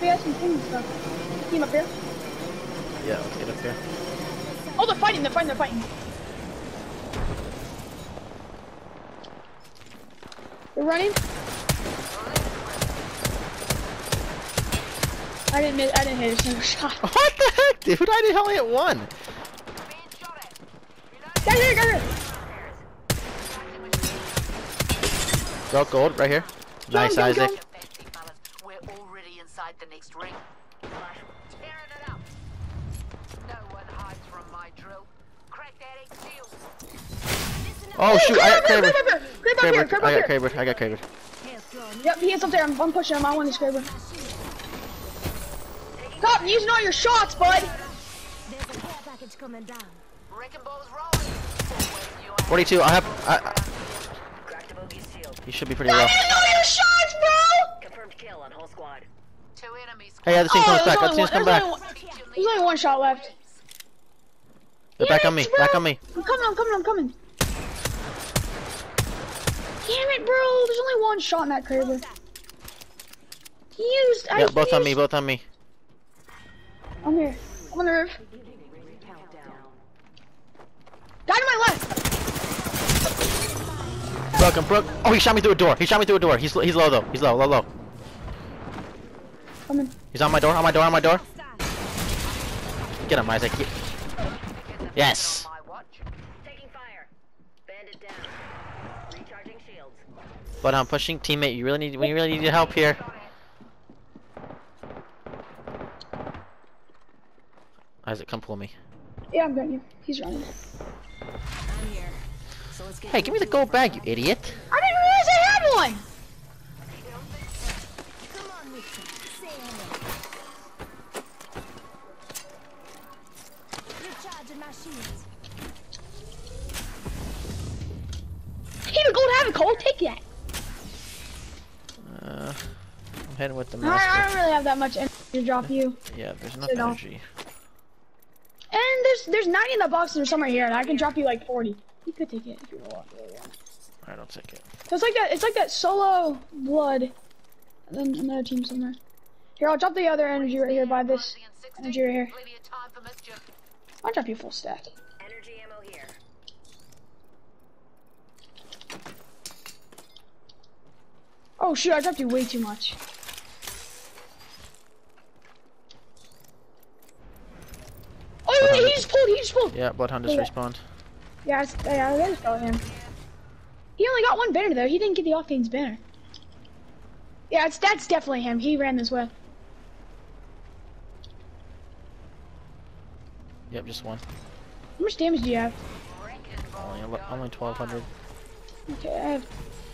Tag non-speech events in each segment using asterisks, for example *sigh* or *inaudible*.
Has some things stuff. Team up here. Yeah, let's get up here. Oh, they're fighting, they're fighting, they're fighting. They're running. I didn't miss, I didn't hit a single *laughs* shot. What the heck, dude? I did only hit one. Guys here, guys here. Broke gold right here. Nice. Isaac. The next ring. Tearing it up. No one hides from my drill. Crack that egg seal. Oh shoot, I got Kraber, Kraber. Kraber, Kraber, I got Kraber. Kraber. I got Kraber. Yep, he is up there. I'm, I'm pushing him. I want this Kraber. Stop using all your shots, bud. There's a care package coming down. Wrecking balls rolling. Forward, you are- 42. I have. I, I, Cracked the bogey seal. he should be pretty I didn't know your shots, bro. Confirmed kill on whole squad. Hey, other team Oh, comes back. Other team's come back. there's only one- There's only one shot left. They're back Damn on me. bro. Back on me. I'm coming, I'm coming, I'm coming. Damn it, bro. There's only one shot in that Kraber. He used. I Yeah, both on me. Both on me. I'm here. I'm on the roof. Guy to my left. Broke him. Broke. Oh, he shot me through a door. He shot me through a door. He's he's low though. He's low. Low. Low. Coming. He's on my door. On my door. On my door. Get him, Isaac. Get- Yes. My watch. Taking fire. Bandit down. Recharging shields. But I'm pushing. Teammate, you really need. We really need your help here. Isaac, come pull me. Yeah, I'm getting you. He's running. I'm here. So let's get Hey, give me the gold bag, you idiot. I didn't realize I Recharging my shields. Hey, the gold havoc hole. Take that. Uh, I'm heading with the I, I don't really have that much energy to drop you. Yeah, there's enough Sit down. energy. And there's there's 90 in the box and there's somewhere here, and I can drop you like 40. You could take it if you want. Really want. Alright, I'll take it. So it's like that. It's like that solo blood, and then another team somewhere. Here, I'll drop the other energy right here by this. Closing in 60. Energy right here. Plenty of time for mischief. I'll drop you full stack. Energy ammo here. Oh shoot, I dropped you way too much. Oh wait, he just pulled. He just pulled. Yeah, Bloodhound just Yeah. respawned. Yeah, it's, yeah, that is probably him. He only got one banner though. He didn't get the Octane's banner. Yeah, it's that's definitely him. He ran this way. Yep, just one. How much damage do you have? Only, only 1200. Okay, I have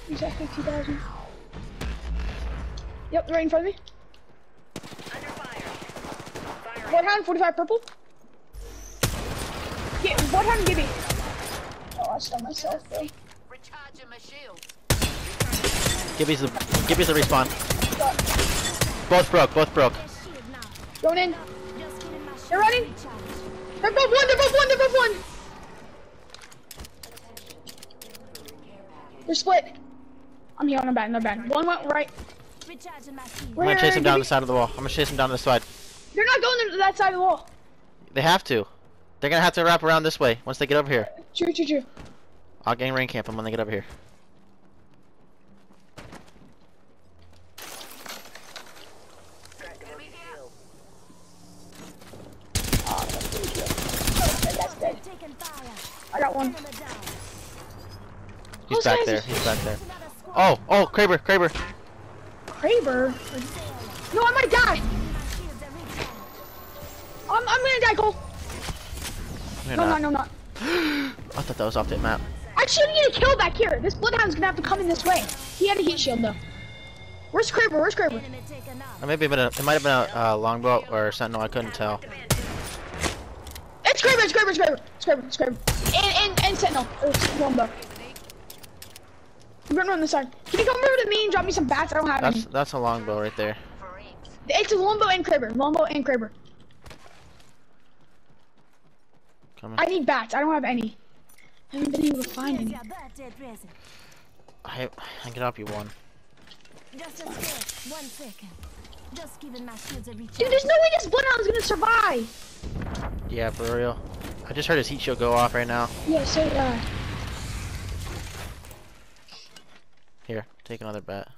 exactly 2,000. Yep, right in front of me. Under fire. Firing. Bloodhound, 45 purple. Get Bloodhound, give me. Oh, I stunned myself, bro. Recharging my shields. Gibby's the Gibby's the respawn. Both broke, both broke. Their shield now. Going in. Just getting my shield They're running. They're both one, they're both one, they're both one. They're split. I'm healing, I'm bad, they're bad. One went right. I'm gonna chase him down the side of the wall. I'm gonna chase him down this side. They're not going to that side of the wall. They have to. They're gonna have to wrap around this way once they get over here. True, true, true. I'll gang rain camp them when they get over here. Cracked the bogey seal. Oh, that's pretty good. That's dead, that's dead. Taking fire. I got one. Enemy down. He's Those back there. He's back there. Oh, oh, Kraber, Kraber. Kraber? No, I might die. My shields are recharged. I'm, I'm gonna die, Cole. You're No, not. no, no, not. *gasps* I thought that was off the map. I shouldn't get a kill back here. This Bloodhound's gonna have to come in this way. He had a heat shield though. Where's Kraber? Where's Kraber? Enemy taken out. It, been a, it might have been a uh, longbow or sentinel. I couldn't tell. It's Kraber, it's Kraber, it's Kraber, it's Kraber, it's Kraber. And, and, and Sentinel. Or Lombo. I'm running on this side. Can you come over to me and drop me some bats? I don't have That's any. that's a longbow right there. For aims. It's a Lombo and Kraber. Lombo and Kraber. Coming. I need bats. I don't have any. I haven't been able to find Here's any. your birthday present. I I can drop you one. Just a sec. One second. Just giving my shields a recharge. Dude, there's no way this Bloodhound's gonna survive. Yeah, for real. I just heard his heat shield go off right now. Yeah, so did I. take another bet.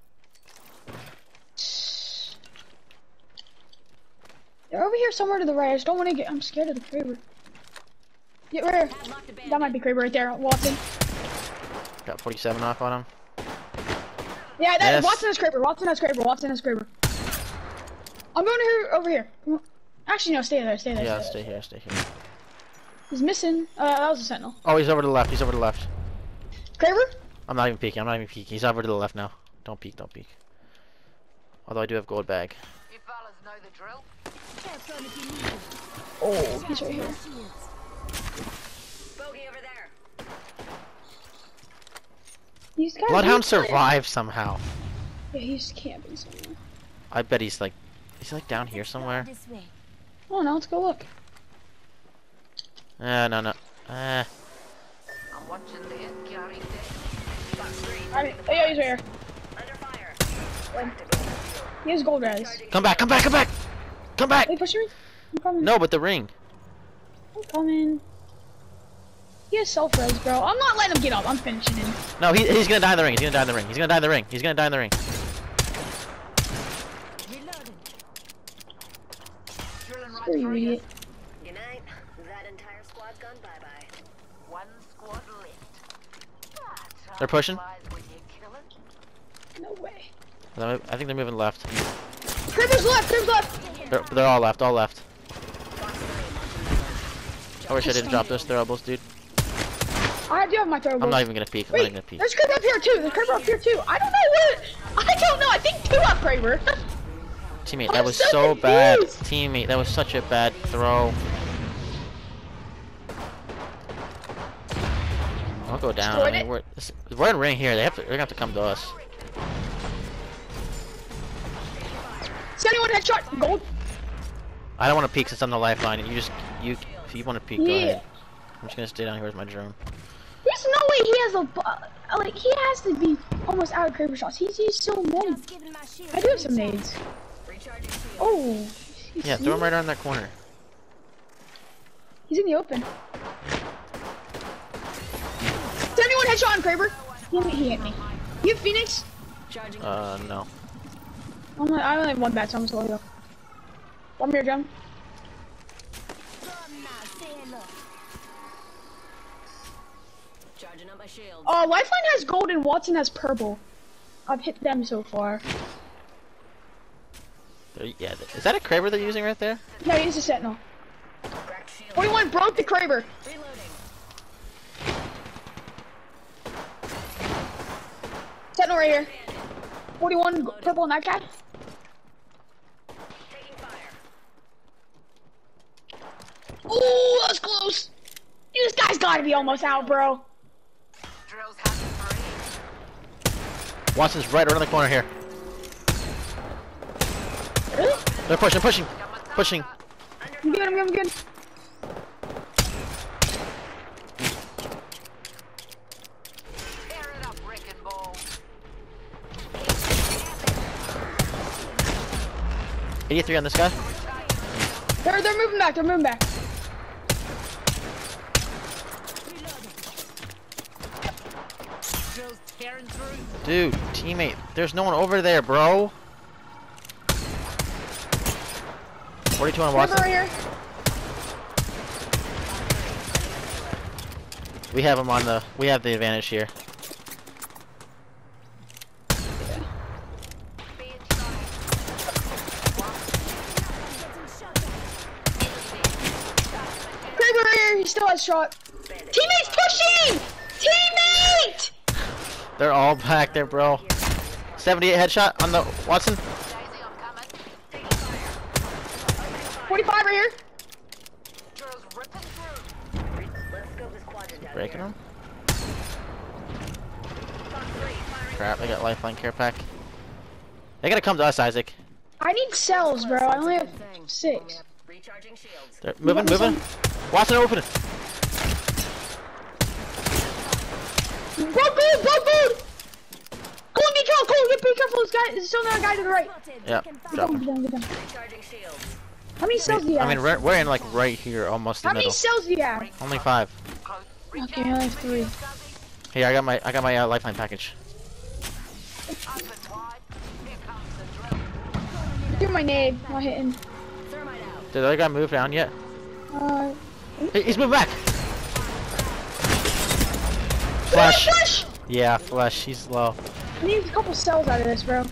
They're over here somewhere to the right. I just don't want to get. I'm scared of the Kraber. Yeah, right here. Padlocked. That might be Kraber right there. Wattson. Got 47 off on him. Yeah, that, Yes. Wattson has Kraber. Wattson has Kraber. Wattson has Kraber. I'm going here, over here. Actually, no, stay there. Stay there. Yeah, stay stay here, stay here. He's missing. Uh, that was a sentinel. Oh, he's over to the left. He's over to the left. Kraber? I'm not even peeking. I'm not even peeking. He's over to the left now. Don't peek. Don't peek. Although I do have gold bag. You fellas know the drill. Careful if you need it. Oh, he's right here. My shields. Bogey over there. He's got. Bloodhound survived somehow. Yeah, he's camping somewhere. I bet he's like, he's like down here somewhere. Oh no, let's go look. Uh, no, no. Ah. Uh, mean, oh, yeah, he's right here. Under fire. He has gold res. come back, come back, come back, come back. Are you pushing me? I'm coming. No, but the ring. I'm coming. He has self res, bro. I'm not letting him get up. I'm finishing him. No, he, he's gonna die in the ring. He's gonna die in the ring. He's gonna die in the ring. He's gonna die in the ring. Reloading. Drilling right Screw you, through Good night. That entire squad's gone bye-bye. One squad left. They're pushing? flies when you're killing. No way. I think they're moving left. Kraber's left. Kraber's left. They're, they're all left. All left. I wish I didn't drop those throwables, dude. I do have my throw. I'm not even gonna peek. I'm not Wait, even gonna peek. there's Kraber up here too. There's Kraber up here too. I don't know what. I don't know. I think two up Kraber. Teammate, *laughs* that was so so bad. Teammate, that was such a bad throw. I'll go down. I mean, we're, this- we're in ring here. They have to. They're gonna have to come to us. 71 headshot. Gold. I don't want to peek since I'm the lifeline. You just you. If you want to peek, go Yeah. ahead. I'm just gonna stay down here with my drone. There's no way he has a. uh, Like he has to be almost out of Kraber shots. He's he's so many. Just giving my shields I do have some nades. Oh. Yeah, throw him right around that corner. He's in the open. 71 headshot on Kraber. He hit me. He hit me. You have Phoenix? Charging. Uh, no. I only have one bat, so I'm just gonna go. One here, Jim. Come now, say hello. Charging up my shield. Uh, Lifeline has gold and Wattson has purple. I've hit them so far. There- yeah, is that a Kraber they're using right there? No, he's a Sentinel. Cracked shield. 41 broke the Kraber. Sentinel right here. 41 g- purple on that guy. Ooh, that was close. This guy's gotta be almost out, bro. Drills happen free. Wattson's right around the corner here. Really? They're pushing, pushing, pushing. I'm good, I'm good, I'm good. Tear it up, wrecking ball. 83 on this guy. They're, they're moving back, they're moving back. Drills tearing through. Dude, teammate, there's no one over there, bro. 42 on Wattson. right here. We have him on the. We have the advantage here. Being shot Kraber right here, he still has shot. Teammate's pushing! Teammate! They're all back there, bro. 78 headshot on the Wattson. Daisy, I'm coming. 45 right here. Drills ripping through. Let's scope this quadrant down Breaking him. Box three. Firing. Crap, they got lifeline care pack. They gotta come to us, Isaac. I need cells, bro. I only have six. Recharging shields. They're moving, got moving. Wattson, open it. Bro, gold, bro, gold! Gold Cole, be careful, Cole, get be careful. This guy, there's still another guy to the right. Spotted. Yep, Taken Get drop down, him. get down, get down. Recharging shields. How many cells do you have? I mean, we're, we're in like right here, almost the middle. How many cells do you have? Only five. Close. Okay, I only have three. Here, I got my I got my uh, lifeline package. Open wide. Here comes the drill. Do my nade. Not hitting. Thermite out. Did the other guy move down yet? Uh, He- He's moving back. Flash. Flash! Yeah, flash. He's low. I need a couple cells out of this, bro.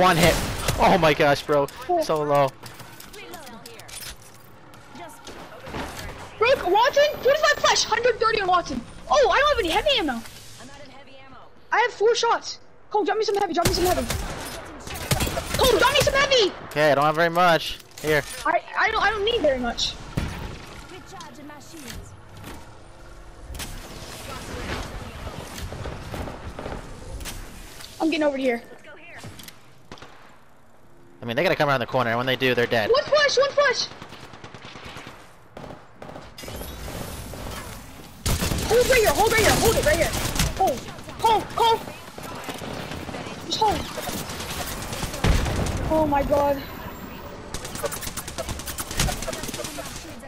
One hit. Oh my gosh, bro. So low. Just Wattson? What is my flash? 130 on Wattson. Oh, I don't have any heavy ammo. I'm out of heavy ammo. I have four shots. Cole, drop me some heavy. Drop me some heavy. Cole, drop me some heavy. Okay, I don't have very much. Here. I I don't I don't need very much. recharging my shields. I'm getting over here. Here. I mean, they gotta come around the corner, and when they do, they're dead. One flash. One flash. Hold right here. Hold right here. Hold it right here. Hold. Hold. Just hold. Oh my god.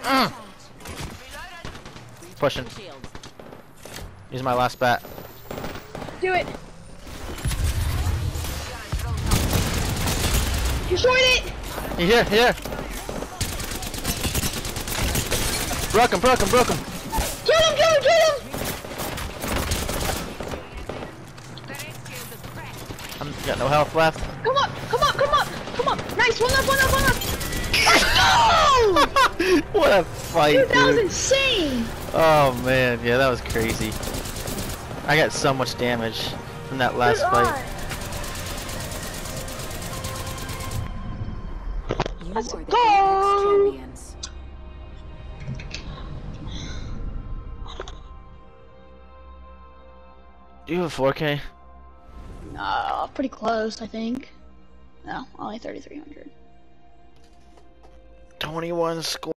Mm. Pushing. Use my last bat. Do it. Destroyed it. Here, here. Broke him, broke him, broke him. Kill him. Kill him. Kill him. I'm got no health left. Come up. Come up. Come up. Nice. One up. One up. One up. Let's go. *laughs* what a fight, Dude, that was insane. Oh man, yeah, that was crazy. I got so much damage from that last Good fight. eye. You Let's go. Do you have a 4K? Uh, pretty close, I think. No, only 3,300. 21 score.